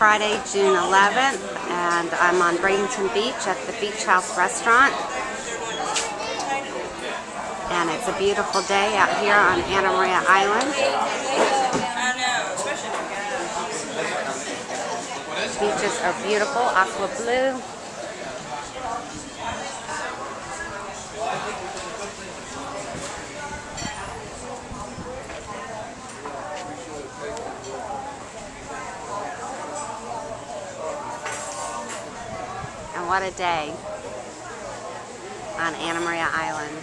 Friday, June 11th, and I'm on Bradenton Beach at the Beach House Restaurant. And it's a beautiful day out here on Anna Maria Island. Beaches are beautiful, aqua blue. What a day on Anna Maria Island.